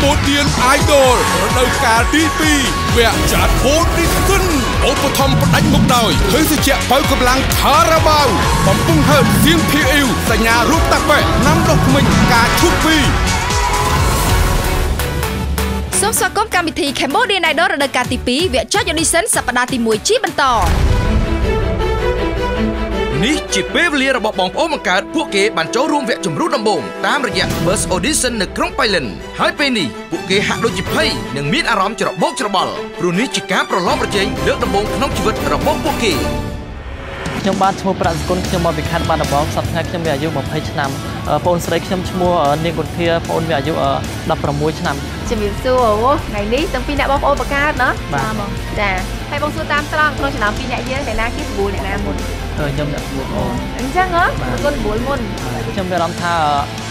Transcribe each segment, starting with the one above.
Cambodian Idol រដូវកាលទី2វគ្គចាត់ Audition ឧបត្ថម្ភផ្ដាច់មុខដោយភេសជ្ជៈបើកម្លាំងខារ៉ាបាវបំពង់ហើបសៀងភីអ៊ីវសញ្ញារូបតាក់ប៉ែណាំដុសធ្មេញការឈុតពីរសូមស្វាគមន៍កម្មវិធី Cambodian Idol រដូវកាលទី2វគ្គចុច audition សប្តាហ៍ទី1ជាបន្ត នេះជាពេលវេលារបស់បងប្អូនបង្កើតពួកគេបានចូលរួមវគ្គជម្រុះដំបូងតាមរយៈ Bus Audition នៅក្រុងប៉ៃលិនហើយពេលនេះពួកគេហាក់ដូចជាភ័យនិងមានអារម្មណ៍ច្របូកច្របល់ព្រោះនេះជាការប្រឡងប្រជែងលើកដំបូងក្នុងជីវិតរបស់ពួកគេខ្ញុំបាទឈ្មោះប្រាក់សគុណខ្ញុំមកពីខេត្តបាត់ដំបងសប្តាហ៍ខ្ញុំមានអាយុ20ឆ្នាំអឺបងស្រីខ្ញុំឈ្មោះអឺនាងគុន្ធាបងមានអាយុអឺ16ឆ្នាំ ជំរាបសួរអូថ្ងៃនេះទាំងពីរអ្នកបងប្អូនបង្កើតណាបាទបងចាហើយបងសួរតាមត្រង់ក្នុងចំណោមពីរអ្នកយើងអ្នកណាគេស្រួលអ្នកណាមុនអឺខ្ញុំអ្នកស្មូតអូនអញ្ចឹងហ៎គុណស្រួលមុនខ្ញុំមានអារម្មណ៍ថា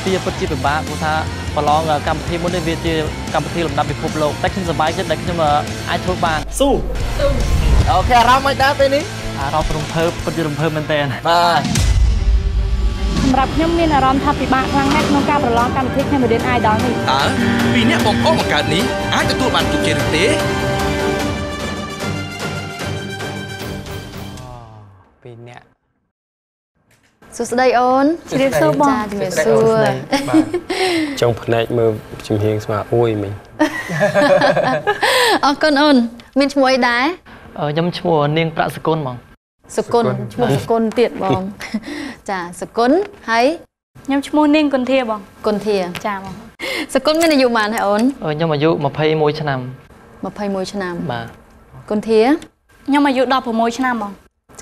ពីពិតជាពិបាកព្រោះថាប្រឡងកម្មវិធីមុននេះវាជាកម្មវិធីលំដាប់ពិភពលោកតែខ្ញុំសប្បាយចិត្តដែលខ្ញុំអឺអាចធ្វើបានស៊ូអូខេអារម្មណ៍មិនដែរពេលនេះអារម្មណ៍រំភើបពិតជារំភើបមែនតើបាទ សម្រាប់ខ្ញុំមានអារម្មណ៍ថាពិបាកខ្លាំងណាស់ក្នុងការប្រឡងកម្មវិធី Cambodian Idol នេះតើពីរអ្នកបងប្អូនបង្កើតនេះអាចទទួលបានជោគជ័យឬទេពីរនាក់សួស្តីអូនជ្រាបសួរបងចាជំរាបសួរបាទចង់ភ្នែកមើលជំហៀងស្មាអួយមិញអរគុណអូនមានឈ្មោះអីដែរអឺខ្ញុំឈ្មោះនាងប្រាក់សគុណហ្មង សុគន្ធឈ្មោះសុគន្ធទៀតបងចាសុគន្ធហើយខ្ញុំឈ្មោះនាងគុន្ធាបងគុន្ធាចាបងសុគន្ធមានអាយុប៉ុន្មានហើយអូនអឺខ្ញុំអាយុ21ឆ្នាំ21ឆ្នាំបាទគុន្ធាខ្ញុំអាយុ16ឆ្នាំបង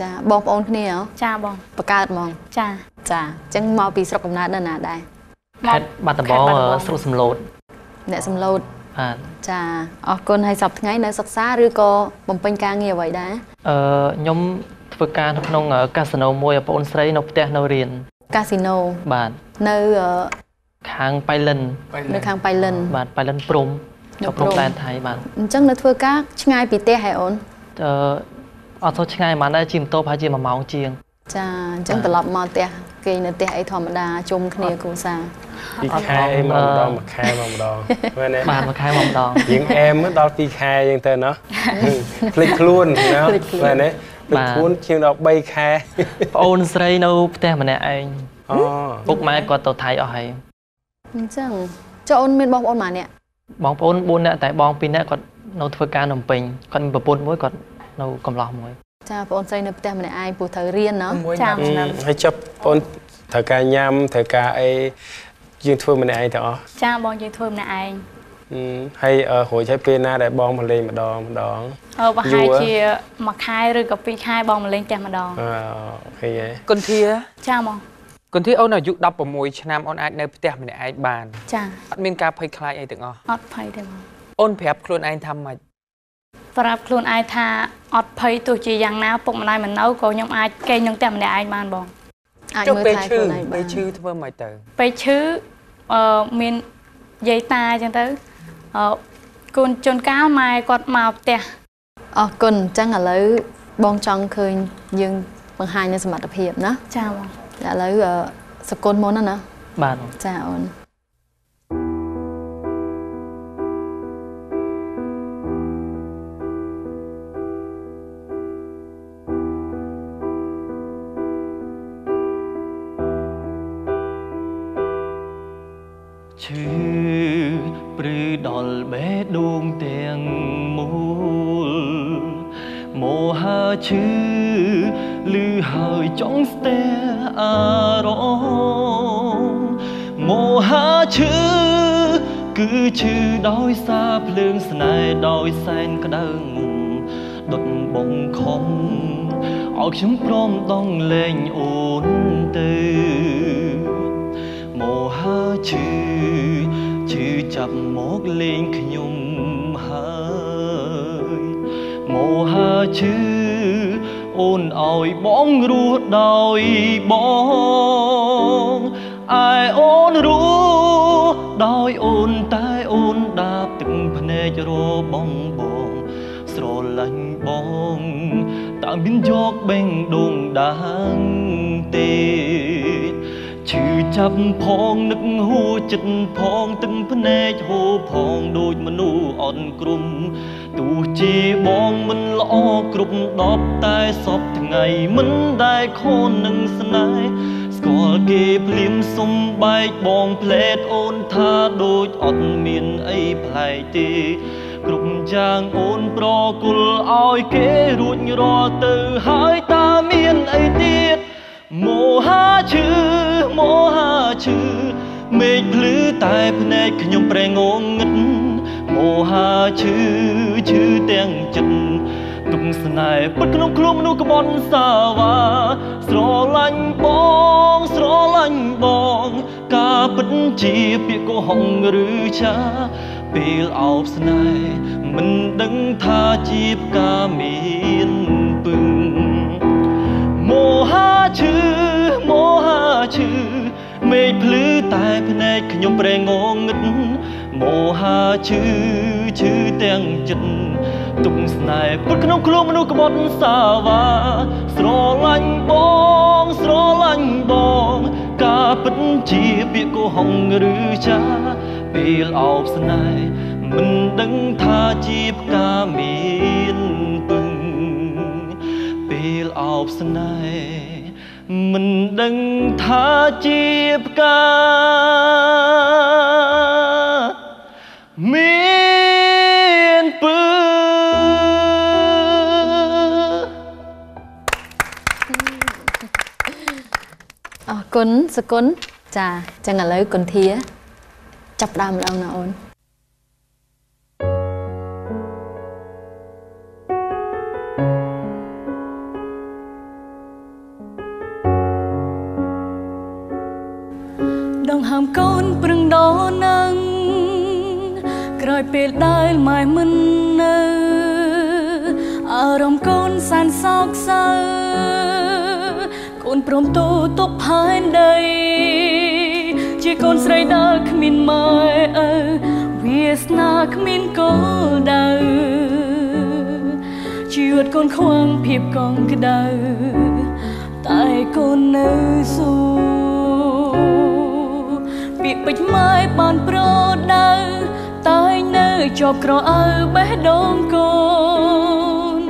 ចាបងប្អូនគ្នាហ៎ចាបងបកើតហ្មងចាចាអញ្ចឹងមកពីស្រុកកំណើតនៅណាដែរខេត្តបាត់ដំបងខេត្តបាត់ដំបងអឺស្រុកសំឡូតអ្នកសំឡូតបាទចាអរគុណហើយសប្តាហ៍ថ្ងៃនៅសិក្សាឬក៏បំពេញការងារអ្វីដែរអឺខ្ញុំ ធ្វើការនៅក្នុងអឺកាស៊ីណូមួយឲ្យបងអូនស្រីនៅផ្ទះនៅរៀនកាស៊ីណូបាទនៅអឺខាងប៉ៃលិននៅខាងប៉ៃលិនបាទប៉ៃលិនព្រំនៅចូលព្រំព្រំដែនថៃបាទអញ្ចឹងនៅធ្វើការឆ្ងាយពីផ្ទះហ៎អូនអឺអត់ទៅឆ្ងាយប៉ុន្មានដែរជិះម៉ូតូប្រហែលជា1ម៉ោងជាងចាអញ្ចឹងត្រឡប់មកផ្ទះគេនៅផ្ទះអីធម្មតាជុំគ្នាគ្រួសារពីខែមកម្ដងមួយខែមកម្ដងមែនទេបាទមួយខែមកម្ដងយើងអែមមកដល់2ខែយើងទៅណោះភ្លេចខ្លួនណាមែនទេ ភ្លេចខ្លួនជាងដល់3ខែប្អូនស្រីនៅផ្ទះម្នាក់ឯងអូពុកម៉ែគាត់ទៅថៃអស់ហើយអញ្ចឹងចុះអូនមានបងប្អូនប៉ុន្មាននាក់បងប្អូន4នាក់តែបង2នាក់គាត់នៅធ្វើការនៅភ្នំពេញគាត់មានប្រពន្ធមួយគាត់នៅកំឡោះមួយចាបងប្អូនស្រីនៅផ្ទះម្នាក់ឯងពូត្រូវរៀនណោះចាហើយចាប់បងត្រូវការញ៉ាំត្រូវការអីយើងធ្វើម្នាក់ឯងទាំងអស់ចាបងយើងធ្វើម្នាក់ឯង ហឹមហើយអឺរួចហើយពេលណាដែលបងមកលេងម្ដងម្ដងអឺប្រហែលយូរហ៎ជាមួយខែឬក៏ពីរខែបងមកលេងផ្ទះម្ដងអឺអូខេហើយគុនធាចាបងគុនធាអូនអាយុ16ឆ្នាំអូនអាចនៅផ្ទះម្នាក់ឯងបានចាអត់មានការភ័យខ្លាចអីទាំងអស់អត់ភ័យទេបងអូនប្រាប់ខ្លួនឯងថាម៉េចប្រាប់ខ្លួនឯងថាអត់ភ័យទោះជាយ៉ាងណាពុកម្ដាយមិននៅក៏ខ្ញុំអាចកេងនឹងផ្ទះម្នាក់ឯងបានបងអាចចុះមើលពេលថែឈឺខ្លួនឯងបាពេលនឈឺធ្វើម៉េចទៅពេលឈឺអឺមានយាយតាអញ្ចឹងទៅអឺ កូនជូនកាលម៉ែគាត់មកផ្ទះអរគុណអញ្ចឹងឥឡូវបងចង់ឃើញយើងបង្ហាញនៅសមត្ថភាពណាចាបងឥឡូវអឺសកលមុនណាណាបាទចាអូន ដោយសារភ្លើងស្នេហ៍ដោយសែនក្តៅដុតបងខំឲ្យខ្ញុំព្រមដងលែងអូនទៅមោហាឈឺឈឺចាប់មកលេងខ្ញុំហើយមោហាឈឺអូនឲ្យបងរស់ដោយបងឯអូនរស់ដោយអូនតែអូនដាប ទឹកភ្នែករបងបងស្រឡាញ់បងតើមានយកបេងដូងដាងទេឈឺចាប់ផងនឹកហួចិត្តផងទឹកភ្នែកហូរផងដូចមនុស្សអន់គ្រំទោះជាបងមិនល្អគ្រប់ដប់តែសពថ្ងៃមិនដែលខូននឹងស្នេហ៍ស្គាល់គេភ្លាមសុំបែកបងផ្លែតអូនថាដូចអត់មានអីប្លែកទេគ្រប់យ៉ាងអូនប្រគល់ឲ្យគេរួចរាល់ទៅហើយតាមានអីទៀតមោហាឈឺមោហាឈឺមេឃភ្លឺតែភ្នែកខ្ញុំប្រែងងងឹតមោហាឈឺឈឺទាំងចិត្តទុក ស្នេហ៍ពិតក្នុងខ្លួនមនុស្សក្បន់សាវ៉ាស្រឡាញ់បងស្រឡាញ់បង ការពិតជាពាក្យកុហកឬចាពេលអោបស្នេហ៍មិនដឹងថាជាផ្កាមានពឹងមោហាឈឺមោហាឈឺមេឃភ្លឺតែភ្នែកខ្ញុំប្រែងងឹតមោហាឈឺឈឺទាំងចិត្ត ទុកស្នេហ៍ពុតក្នុងខ្លួនមនុស្សក្បត់សាវ៉ាស្រឡាញ់បងស្រឡាញ់បង ការពិតជាពាក្យកុហកឬចាពេលអោបស្នេហ៍មិនដឹងថាជាផ្កាមានពឹងពេលអោបស្នេហ៍មិនដឹងថាជាផ្កា គុណសគុណចាចឹងឥឡូវគុនធា ចាប់ផ្ដើមម្ដងណាអូនដងហើមកូនប្រឹងដោនឹងក្រោយពេលដែលម៉ែមិននៅអារម្មណ៍កូនសានសោកសៅកូនព្រមទូទ ដែលគ្មានម៉ែឪវាសនាគ្មានគោលដៅជីវិតកូនខ្វងភាពកងក្ដៅតែកូននៅស៊ូពាក្យពេចន៍ម៉ែបានប្រដៅតែនៅជាប់ក្រអៅបេះដូងកូន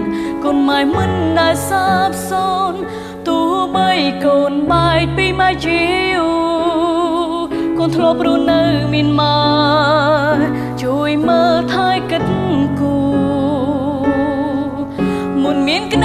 កូនម៉ែមិនដែលសាបសូន្យទោះបីកូនបែកពីម៉ែជាយូ កូនធ្លាប់រស់នៅមានម៉ែជួយមើលថែកិត្តគូមុនមានក្តី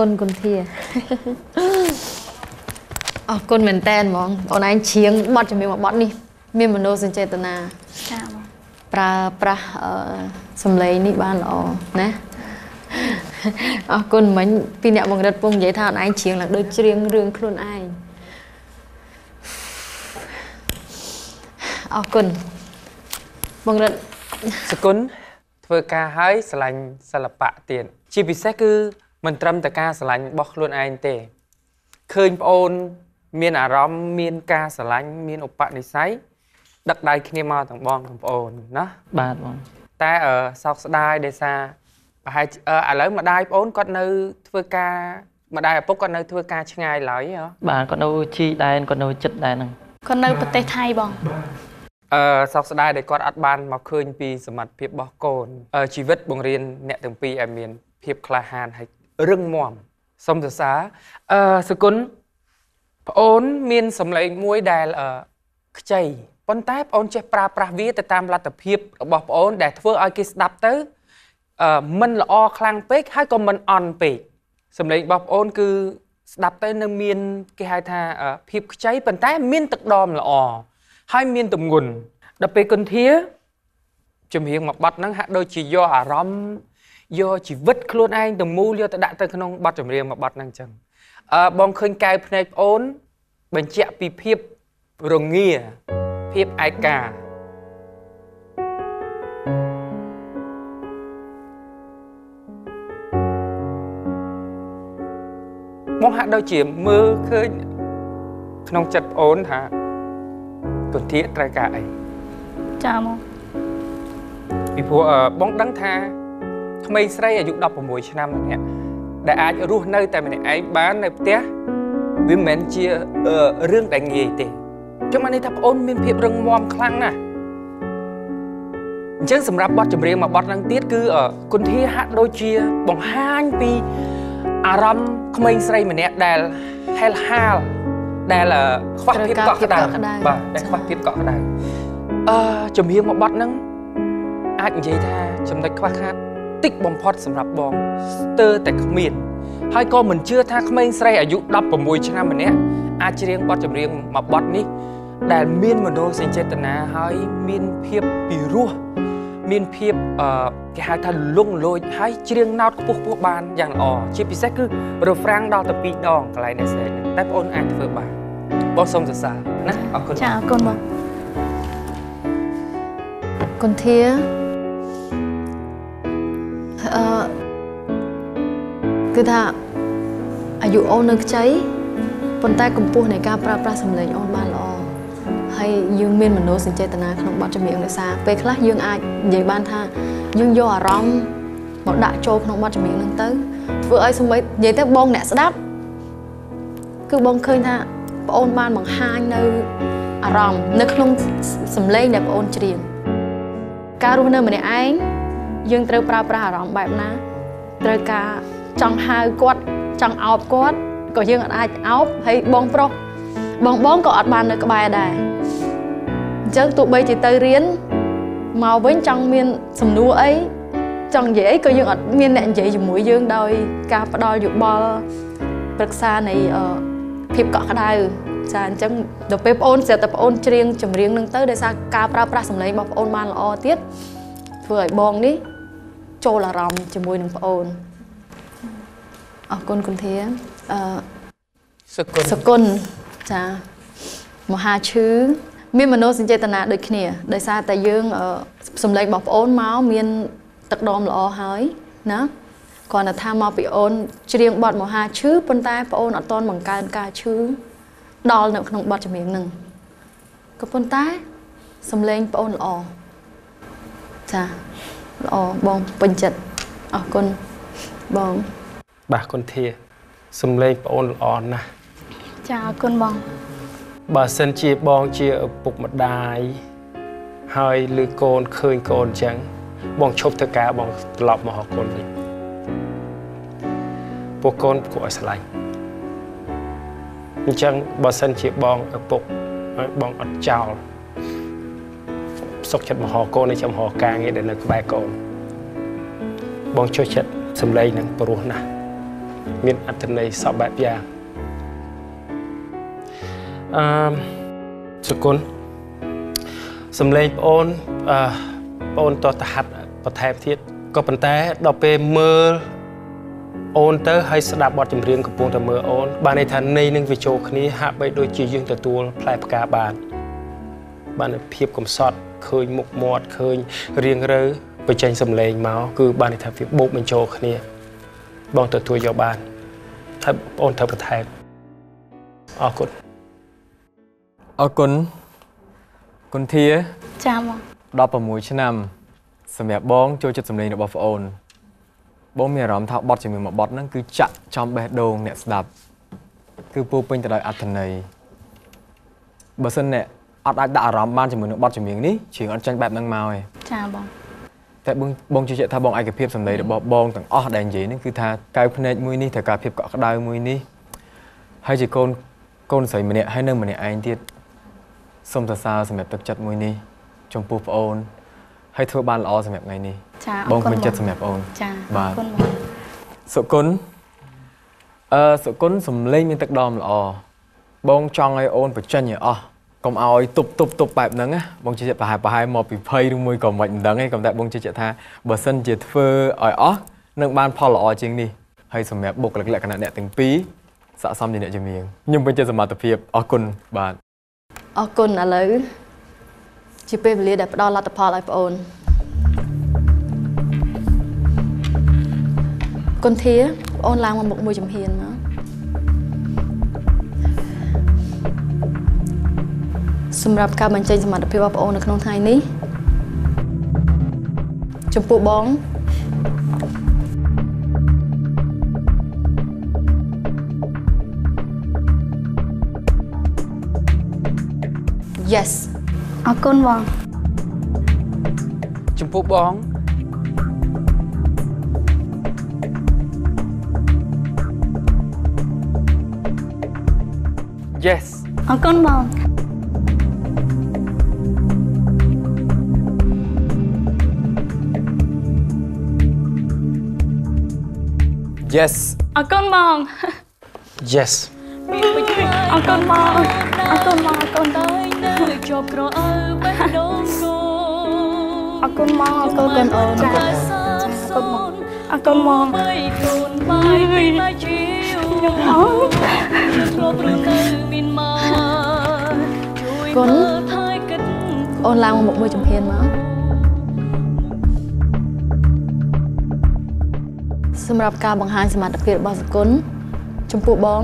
គុណគុនធាអរគុណមែនតែនហ្មងបងឯងច្រៀងបទចម្រៀងមួយបទនេះ មានមនោសញ្ចេតនាចាបងប្រើប្រាស់អឺសំឡេងនេះបានល្អណាអរគុណមិញពីអ្នកបង្រិតពងនិយាយថាអត់ឯងច្រៀងឡើងដូចច្រៀងរឿងខ្លួនឯងអរគុណបង្រិតសគុណធ្វើការហើយស្រឡាញ់សិល្បៈទៀតជាពិសេសគឺ មិនត្រឹមតែការស្រឡាញ់របស់ខ្លួនឯងទេឃើញប្អូន មានអារម្មណ៍មានការស្រឡាញ់មានឧបនិស្ស័យដឹកដៃគ្នាមកទាំងបងទាំងប្អូនណាបាទបងតែអឺសោកស្ដាយដោយសារប្រហែលឥឡូវម្ដាយបងអូនគាត់នៅ ធ្វើការម្ដាយឪពុកគាត់នៅធ្វើការឆ្ងាយឡើយហ៎បាទគាត់នៅជីដែនគាត់នៅចិត្តដែនហ្នឹងគាត់នៅប្រទេសថៃបងអឺសោកស្ដាយដែលគាត់អត់បានមកឃើញពីសមត្ថភាពរបស់កូនជីវិតបង្រៀនអ្នកទាំងពីរឲ្យមានភាពក្លាហានហើយ រឹងមាំសូមសរសើរអឺសគុណប្អូនមានសម្លេងមួយដែលខ្ចីប៉ុន្តែប្អូនចេះប្រើប្រាស់វាទៅតាមលទ្ធភាពរបស់ប្អូនដែលធ្វើឲ្យគេស្ដាប់ទៅអឺមិនល្អខ្លាំងពេកហើយក៏មិនអន់ពេកសម្លេងរបស់ប្អូនគឺស្ដាប់ទៅនៅមានគេហៅថាភាពខ្ចីប៉ុន្តែមានទឹកដមល្អហើយមានទម្ងន់ដល់ពេលគុនធាជំរៀងមួយបទហ្នឹងហាក់ដូចជាយកអារម្មណ៍ យកជីវិតខ្លួនឯងទៅមូលយកទៅដាក់ទៅក្នុងបទចម្រៀងមួយបទហ្នឹងអញ្ចឹងអឺបងឃើញកែវភ្នែកប្អូន បញ្ជាក់ពីភាពរងាភាពឯកាមកហាក់ដូចជាមើលឃើញក្នុងចិត្តប្អូនថាពន្ធាត្រូវការអីចាមកពីព្រោះបងដឹងថា ក្មេងស្រីអាយុ16ឆ្នាំម្នាក់ដែលអាចរស់នៅតែម្នាក់ឯងបាននៅផ្ទះវាមិនមែនជារឿងដែលងាយទេចឹងបានន័យថាប្អូនមានភាពរឹងមាំខ្លាំងណាស់អញ្ចឹងសម្រាប់បទចម្រៀងមួយបទហ្នឹងទៀតគឺគុនធាហាក់ដូចជាបង្ហាញពីអារម្មណ៍ក្មេងស្រីម្នាក់ដែលហែលហាលដែលខ្វះភាពកក់ក្ដៅបាទដែលខ្វះភាពកក់ក្ដៅអឺចម្រៀងមួយបទហ្នឹងអាចនិយាយថាចំណុចខ្វះខាត តិចបំផុតសម្រាប់បងស្ទើរតែគ្មានហើយក៏មិនជឿថាក្មេងស្រីអាយុ16ឆ្នាំម្នាក់អាចច្រៀងបទចម្រៀងមួយបទនេះ ដែលមានមនោសញ្ចេតនាហើយមានភាពពីរោះមានភាពអឺគេហៅថាលងលោចហើយច្រៀងណោតខ្ពស់ខ្ពស់បានយ៉ាងល្អជាពិសេសគឺ refrain ដល់ទៅ2ដងកន្លែងនេះស្រែកតែបងអូនអាចធ្វើបានបងសូមសរសើរណាអរគុណចាអរគុណបងគុនធា អឺគឺថាអាយុអូននៅខ្ចីប៉ុន្តែកម្ពស់នៃការប្រើប្រាស់សម្លេងអូនបានល្អហើយយើងមានមនោសញ្ចេតនាក្នុងបទចម្រៀងដោយសារពេលខ្លះយើងអាចនិយាយបានថាយើងយកអារម្មណ៍មកដាក់ចូលក្នុងបទចម្រៀងហ្នឹងទៅធ្វើឲ្យសម្បីនិយាយទៅបងអ្នកស្ដាប់គឺបងឃើញថាប្អូនបានបង្ហាញនៅអារម្មណ៍នៅក្នុងសម្លេងដែលប្អូនច្រៀងការរស់នៅម្នាក់ឯង យើងត្រូវប្រើប្រាស់អារម្មណ៍បែបណា ត្រូវការចង់ហៅគាត់ចង់អោបគាត់ក៏យើងអាចអោបហើយបងប្រុសបងបងក៏អត់បាននៅក្បែរដែរអញ្ចឹងទោះបីជាទៅរៀនមកវិញចង់មានសំណួរអីចង់និយាយអីក៏យើងអត់មានអ្នកនិយាយជាមួយយើងដោយការផ្ដល់យោបល់ប្រឹក្សានៃភាពកក់ក្ដៅចាអញ្ចឹងដល់ពេលបងអូនស្រាប់តែបងអូនច្រៀងចម្រៀងនឹងទៅដោយសារការប្រើប្រាស់សម្លេងរបស់បងអូនបានល្អទៀតធ្វើឲ្យបងនេះ ចូលអារម្មណ៍ជាមួយនឹងបងអូនអរគុណគុណធាអឺសគុណសគុណចាមហាឈឺមានមនោសញ្ចេតនាដូចគ្នាដោយសារតែយើងសំឡេងរបស់ប្អូនមកមានទឹកដមល្អហើយណាគ្រាន់តែថាមកពីអូនច្រៀងបទមហាឈឺប៉ុន្តែប្អូនអត់តន់បង្កើនការឈឺដល់នៅក្នុងបទចម្រៀងហ្នឹងក៏ប៉ុន្តែសំឡេងប្អូនល្អចា ល្អបងពេញចិត្តអរគុណបងបាទគុណធាសំឡេងប្អូនល្អណាស់ចាអរគុណបងបើសិនជាបងជាឪពុកម្ដាយហើយឬកូនឃើញកូនអញ្ចឹងបងឈប់ធ្វើការបងត្រឡប់មកហៅកូនវិញពួកកូនគួរឲ្យស្រឡាញ់អញ្ចឹងបើសិនជាបងឪពុកហើយបងអត់ចោល សុខចិត្តមកហៅកូននេះចាំហៅការងារដែលនៅក្បែរកូនបងជួយចិត្តសម្លេងនឹងព្រោះណាស់មានអត្ថន័យសពបែបយ៉ាងអឺសុគន្ធសំឡេងប្អូនអឺប្អូនតោះតហាត់បន្ថែមទៀតក៏ប៉ុន្តែដល់ពេលមើលអូនទៅហើយស្ដាប់បទចម្រៀងកំពុងតែមើលអូនបានន័យថានៃនឹងវាចូលគ្នាហាក់បីដូចជាយើងទទួលផ្លែផ្កាបានបានភាពកំសត់ ឃើញមុខមាត់ឃើញរៀងរើបញ្ចេញសម្លេងមកគឺបានន័យថាវាបូកបញ្ចូលគ្នា បងទទួលយកបានហើយបងអូនត្រូវបន្ថែមអរគុណអរគុណគុណធាចាមក16ឆ្នាំសម្រាប់បងចូលចិត្តសម្លេងរបស់ប្អូន បងមានអារម្មណ៍ថាបទជាមួយមួយបទហ្នឹងគឺចាក់ចំបេះដូងអ្នកស្ដាប់ គឺពោរពេញទៅដោយអត្ថន័យបើសិនអ្នក អត់អាចដាក់អារម្មណ៍បានជាមួយនឹងបទចម្រៀងនេះជ្រៀងអត់ចាញ់បែបហ្នឹងមកទេចាបងតែបងបងជឿជាក់ថាបងឯកភាពសម្ដីរបស់បងទាំងអស់ដែលនិយាយនេះគឺថាកៅភ្នែកមួយនេះត្រូវការភាពកក់ក្ដៅមួយនេះហើយជាកូនកូនស្រីម្នាក់ហើយនៅម្នាក់ឯងទៀតសូមសរសើរសម្រាប់ទឹកចិត្តមួយនេះចំពោះប្អូនហើយធ្វើបានល្អសម្រាប់ថ្ងៃនេះចាអបរងគុណពេញចិត្តសម្រាប់អូនចាបាទអរគុណបងសុគន្ធអឺសុគន្ធសំលេងមានទឹកដមល្អបងចង់ឲ្យអូនបញ្ចេញឲ្យអស់ កុំឲ្យទប់ទប់ទប់បែបហ្នឹងណាបងជឿជាក់ប្រហែលប្រហែលមកពីភ័យឬមួយក៏មិនដឹងទេក៏តែបងជឿជាក់ថាបើសិនជាធ្វើឲ្យអស់នឹងបានផលល្អជាងនេះហើយសម្រាប់បុគ្គលិកលក្ខណៈអ្នកទាំងពីរស័ក្តិសមជាអ្នកជំនាញខ្ញុំពេញចិត្តសមត្ថភាពអរគុណបាទអរគុណឥឡូវជាពេលវេលាដែលផ្ដល់លទ្ធផលឲ្យប្អូនគុណធាប្អូនឡើងមកមុខមួយចំហៀនមក សម្រាប់ការបញ្ចេញសមត្ថភាពរបស់ប្អូននៅក្នុងថ្ងៃនេះចំពោះបង Yes អរគុណបងចំពោះបង Yes អរគុណបង Yes អរគុណបង Yes អរគុណបងអរគុណបងអរគុណតែនៅជាប់ក្រអើបេះដូងកូនអរគុណបងអរគុណអូនអរគុណតែសាបសូន្យអរគុណបងបីកូនបាយពីបាយជាវខ្ញុំអើធ្លាប់រស់នៅមានមកជួយគុណមើលថែគិតអូនឡើងមកមុខមួយចំហៀនមក សម្រាប់ការបង្ហាញសមត្ថភាពរបស់សគុណចំពោះបង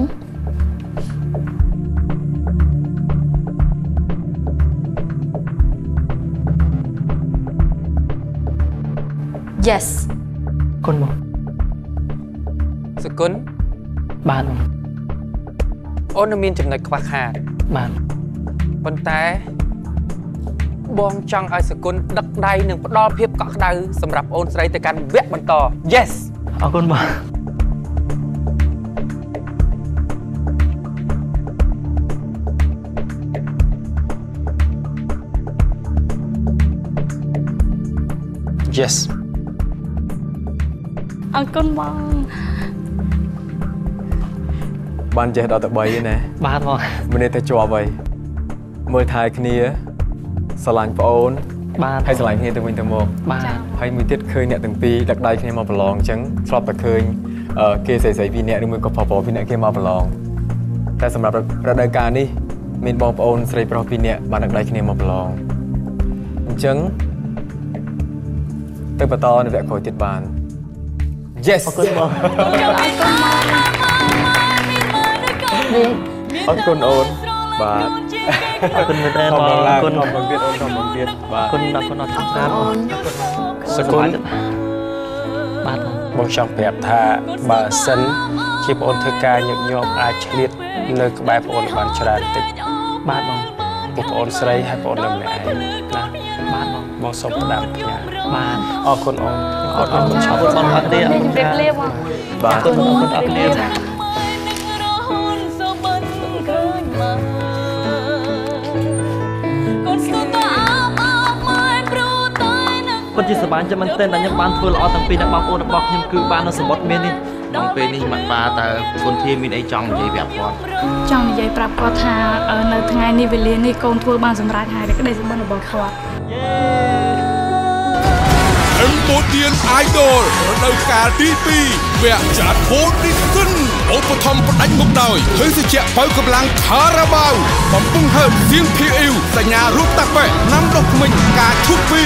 Yes គុណបងសគុណបាទបងអូននៅមានចំណុចខ្វះខាតបាទប៉ុន្តែបងចង់ឲ្យសគុណដឹកដៃនិងផ្ដល់ភាពកក់ក្ដៅសម្រាប់អូនស្រីទៅកាន់វគ្គបន្ត Yes អរគុណបង Yes អរគុណបងបានចេះដល់ទៅ3ទេណាបាទបងមិនន័យថាជាប់ហើយមើលថែគ្នាស្រឡាញ់ប្អូន បាទហើយស្រឡាញ់គ្នាទៅវិញទៅមកបាទហើយមួយទៀតឃើញអ្នកទាំងពីរដឹកដៃគ្នាមកប្រឡងអញ្ចឹងធ្លាប់តែឃើញអឺគេស្រីស្រីពីរនាក់ឬមួយក៏ប្រុសប្រុសពីរនាក់គេមកប្រឡងតែសម្រាប់រដូវកាលនេះមានបងប្អូនស្រីប្រុសពីរនាក់បានដឹកដៃគ្នាមកប្រឡងអញ្ចឹងទៅបន្តនៅវគ្គក្រោយទៀតបាន Yes អរគុណបងអរគុណអូនបាទ អរគុណមែនតើខំបងឡើងអរគុណខំឡើងទៀតអូនខំឡើងទៀតបាអទរគុណដល់គុណអត់ខាតបងសគុណបាទបងបងចង់ប្រាប់ថាបើសិនជាបងអូនធ្វើការញឹកញាប់អាចឆ្លៀតនៅក្បែរបងអូនបានច្រើនតិចបាទបងពួកបងអូនស្រីហើយបងអូននៅម្នាក់ឯងណាបាទបងបងសូមផ្ដាំផ្ញើបាទអរគុណអូនអរគុណបងអរគុណបងអត់ទេអរគុណជម្រាបលាបងបាទអរគុណអរគុណ ពិតជាសប្បាយចិត្តមែនទែនដែលខ្ញុំបានធ្វើល្អតាំងពីអ្នកបងប្អូនរបស់ខ្ញុំគឺបាននៅសម្បត្តិមាននេះក្នុងពេលនេះមកបាតើគុណធាមានអីចង់និយាយប្រាប់គាត់ចង់និយាយប្រាប់គាត់ថាអឺនៅថ្ងៃនេះវេលានេះកូនធ្វើបានសម្រេចហើយក្តីសុបិនរបស់គាត់ Cambodian Idol រដូវកាលទី2វគ្គចាត់ហូតឌីសិនឧបត្ថម្ភផ្ដាច់មុខដោយភេសជ្ជៈបើកម្លាំងខារ៉ាបាវបំពង់ហើបសៀងភីអ៊ីវសញ្ញារូបតាក់ប៉ែណាំដុសធ្មេញការឈប់ពី